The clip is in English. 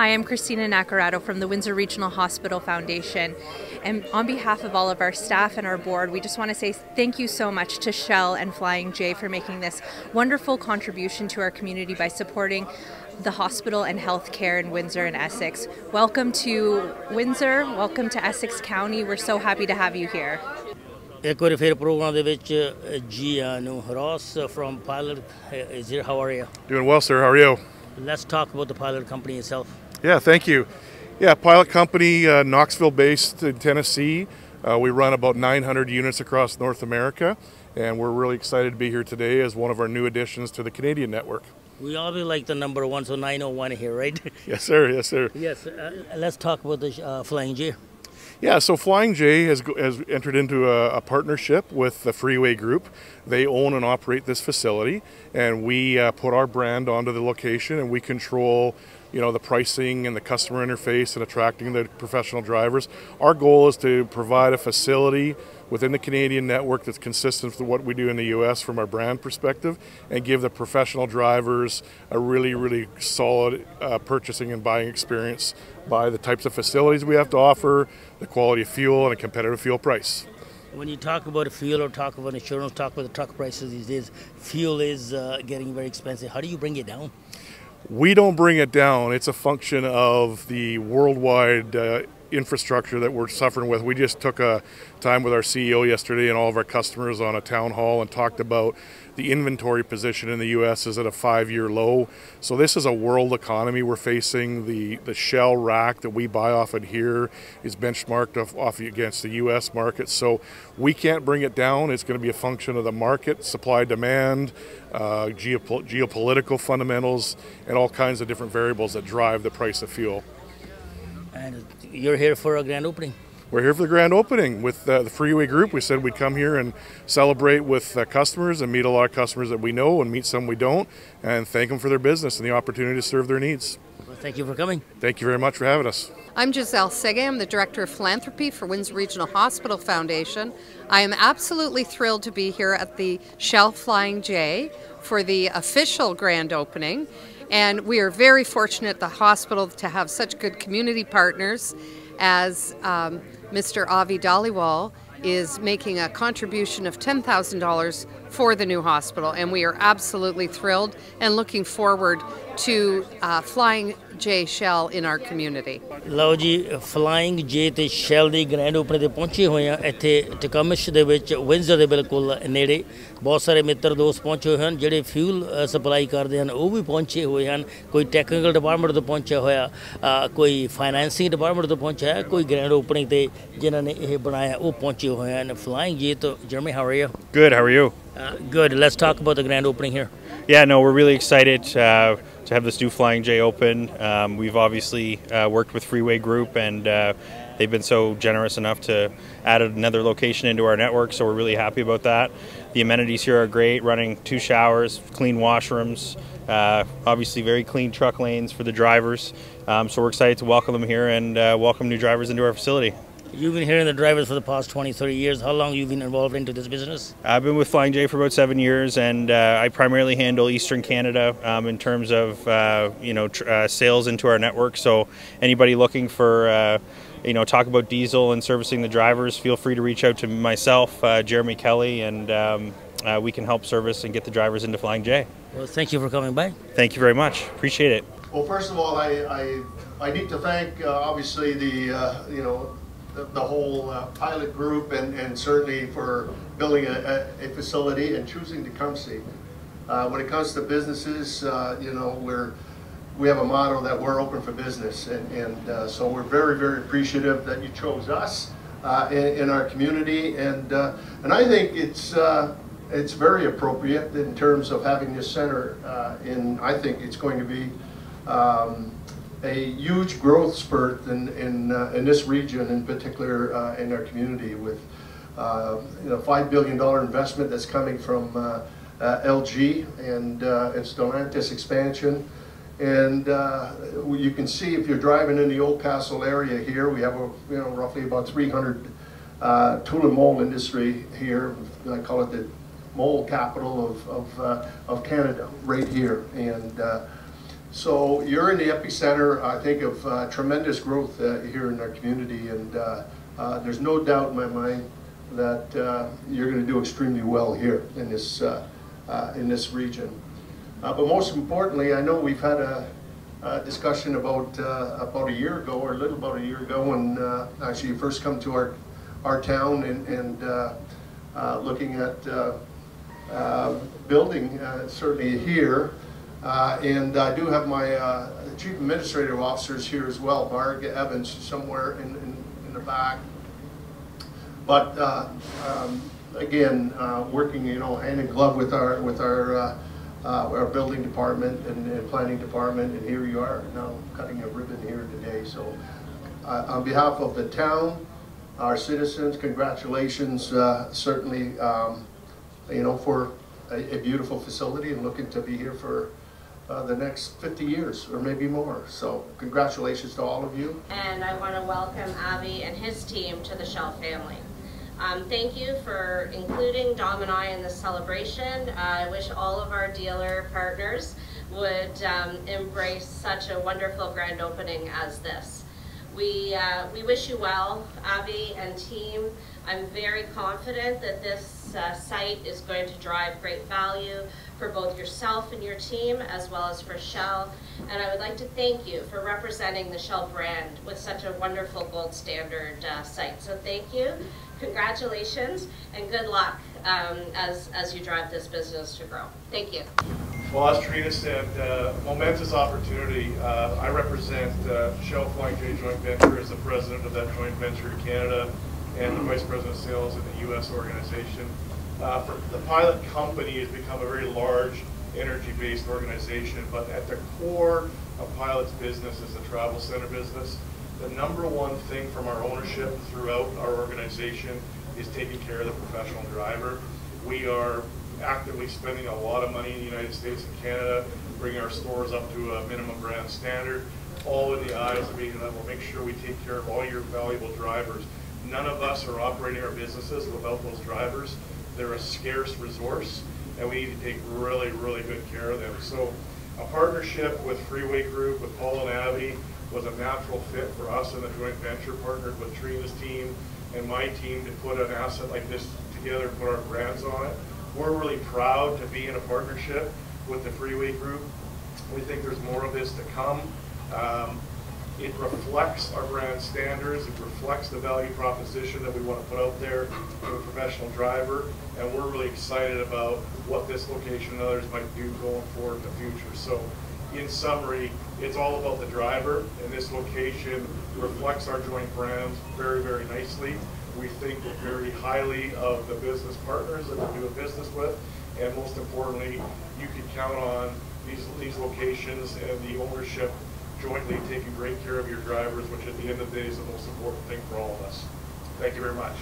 Hi, I'm Christina Nacarado from the Windsor Regional Hospital Foundation. And on behalf of all of our staff and our board, we just want to say thank you so much to Shell and Flying J for making this wonderful contribution to our community by supporting the hospital and healthcare in Windsor and Essex. Welcome to Windsor, welcome to Essex County. We're so happy to have you here. ਇੱਕ ਵਾਰੀ ਫਿਰ programme ਦੇ ਵਿੱਚ ਜੀ ਨੂੰ ਹਰਾਸ from pilot is here how are you Doing well, sir. How are you? let's talk about the pilot company itself Yeah, thank you. Yeah, pilot company, uh, Knoxville based in Tennessee. Uh, we run about 900 units across North America, and we're really excited to be here today as one of our new additions to the Canadian network. we all be like the number one so 901 here right Yes, sir. Yes, sir. yes uh, let's talk about the uh, flying J Yeah, so Flying J has, has entered into a, a partnership with the Freeway Group. They own and operate this facility, and we uh, put our brand onto the location, and we control, you know, the pricing and the customer interface and attracting the professional drivers. Our goal is to provide a facility within the Canadian network that's consistent with what we do in the U.S. from our brand perspective, and give the professional drivers a really, really solid uh, purchasing and buying experience by the types of facilities we have to offer, the quality of fuel, and a competitive fuel price. when you talk about fuel or talk about insurance talk about the truck prices these days fuel is uh, getting very expensive how do you bring it down We don't bring it down. It's a function of the worldwide uh, infrastructure that we're suffering with. We just took a time with our CEO yesterday and all of our customers on a town hall and talked about the inventory position in the U.S. is at a five-year low. So this is a world economy we're facing. The the Shell rack that we buy off of here is benchmarked off, off against the U.S. market. So we can't bring it down. It's going to be a function of the market, supply, demand, uh, geopol- geopolitical fundamentals, and all kinds of different variables that drive the price of fuel. and you're here for a grand opening We're here for the grand opening with uh, the Freeway Group. We said we'd come here and celebrate with uh, customers and meet a lot of customers that we know and meet some we don't, and thank them for their business and the opportunity to serve their needs. well, thank you for coming Thank you very much for having us. I'm Giselle Sege. I'm the Director of Philanthropy for Windsor Regional Hospital Foundation. I am absolutely thrilled to be here at the Shell Flying J for the official grand opening. And we are very fortunate at the hospital to have such good community partners as um, Mr. Avi Dhaliwal is making a contribution of $10,000 for the new hospital. And we are absolutely thrilled and looking forward to uh, Flying J Shell in our community. ਲਓ ਜੀ flying ਜੇ ਤੇ Shell ਦੀ grand open ਤੇ ਪਹੁੰਚੇ ਹੋਏ ਆ ਇੱਥੇ ਟਿਕਮਸ਼ ਦੇ ਵਿੱਚ ਵਿੰਜ਼ਰ ਦੇ ਬਿਲਕੁਲ ਨੇੜੇ ਬਹੁਤ ਸਾਰੇ ਮਿੱਤਰ ਦੋਸਤ ਪਹੁੰਚੇ ਹੋਏ ਹਨ ਜਿਹੜੇ ਫਿਊਲ ਸਪਲਾਈ ਕਰਦੇ ਹਨ ਉਹ ਵੀ ਪਹੁੰਚੇ ਹੋਏ ਹਨ ਕੋਈ ਟੈਕਨੀਕਲ ਡਿਪਾਰਟਮੈਂਟ ਤੋਂ ਪਹੁੰਚਿਆ ਹੋਇਆ ਅ, ਕੋਈ ਫਾਈਨੈਂਸਿੰਗ ਡਿਪਾਰਟਮੈਂਟ ਤੋਂ ਪਹੁੰਚਿਆ ਹੈ ਕੋਈ ਗ੍ਰੈਂਡ ਓਪਨਿੰਗ ਤੇ ਜਿਨ੍ਹਾਂ ਨੇ ਇਹ ਬਣਾਇਆ ਉਹ ਪਹੁੰਚੇ ਹੋਏ ਹਨ ਫਲਾਈਂਗ ਜੇ ਤੋਂ Jeremy how are you Good. How are you? Good let's talk about the grand opening hair Yeah, no, we're really excited uh, to have this new Flying J open. Um, we've obviously uh, worked with Freeway Group, and uh, they've been so generous enough to add another location into our network. So we're really happy about that. The amenities here are great. Running two showers, clean washrooms, uh, obviously very clean truck lanes for the drivers. Um, so we're excited to welcome them here and uh, welcome new drivers into our facility. You've been hearing the drivers for the past 20, 30 years. How long you been involved into this business? I've been with Flying J for about seven years, and uh, I primarily handle Eastern Canada um, in terms of uh, you know tr- uh, sales into our network. So anybody looking for uh, you know talk about diesel and servicing the drivers, feel free to reach out to myself, uh, Jeremy Kelly, and um, uh, we can help service and get the drivers into Flying J. Well, thank you for coming by. Thank you very much. Appreciate it. Well, first of all, I, I, I need to thank uh, obviously the uh, you know the, whole uh, pilot group and, and certainly for building a, a, facility and choosing Tecumseh. Uh, when it comes to businesses, uh, you know we're we have a motto that we're open for business, and, and uh, so we're very very appreciative that you chose us uh, in, in our community, and uh, and I think it's. Uh, it's very appropriate in terms of having this center in, I think it's going to be um, a huge growth spurt in, in, uh, in this region, in particular uh, in our community, with uh, you know five billion dollar investment that's coming from uh, uh, LG and uh, and Stellantis expansion. And uh, you can see if you're driving in the Oldcastle area here, we have a, you know roughly about 300 uh, tool and mold industry here. I call it the mold capital of of, uh, of Canada, right here. And uh, So you're in the epicenter, I think, of uh, tremendous growth uh, here in our community, and uh, uh, there's no doubt in my mind that uh, you're going to do extremely well here in this in this region. But most importantly, I know we've had a, a discussion about about a year ago, or a little about a year ago, when actually you first come to our our town and, and looking at building certainly here. Uh, and I do have my uh, chief administrative officers here as well, Marg Evans somewhere in, in, in the back. But uh, um, again, uh, working you know hand in glove with our with our uh, uh, our building department and, and planning department, and here you are now cutting a ribbon here today. So, on behalf of the town, our citizens, congratulations! Certainly, um, you know for a, a beautiful facility and looking to be here for. Uh, the next 50 years or maybe more. So congratulations to all of you. and I want to welcome Avi and his team to the Shell family. Um, thank you for including Dom and I in this celebration. Uh, I wish all of our dealer partners would um, embrace such a wonderful grand opening as this. We, uh, we wish you well, Avi and team. I'm very confident that this uh, site is going to drive great value for both yourself and your team, as well as for Shell. And I would like to thank you for representing the Shell brand with such a wonderful gold standard uh, site. So thank you, congratulations, and good luck um, as, as you drive this business to grow. Thank you. Well, as Trina said, uh, momentous opportunity. Uh, I represent uh, Shell Flying J Joint Venture as the president of that joint venture in Canada and the vice president of sales in the U.S. organization. Uh, for, the pilot company has become a very large energy-based organization, but at the core of Pilot's business is the travel center business. The number one thing from our ownership throughout our organization is taking care of the professional driver. We are actively spending a lot of money in the United States and Canada, bringing our stores up to a minimum brand standard, all in the eyes of being that we'll make sure we take care of all your valuable drivers. None of us are operating our businesses without those drivers. They're a scarce resource, and we need to take really, really good care of them. So a partnership with Freeway Group, with Paul and Avi, was a natural fit for us and the joint venture partnered with Trina's team and my team to put an asset like this together, and put our brands on it. We're really proud to be in a partnership with the Freeway Group. We think there's more of this to come. Um, it reflects our brand standards, it reflects the value proposition that we want to put out there for a professional driver, and we're really excited about what this location and others might do going forward in the future. So in summary, it's all about the driver, and this location reflects our joint brands very, very nicely. We think very highly of the business partners that we're doing business with, and most importantly, you can count on these, these locations and the ownership jointly taking great care of your drivers, which at the end of the day is the most important thing for all of us. Thank you very much.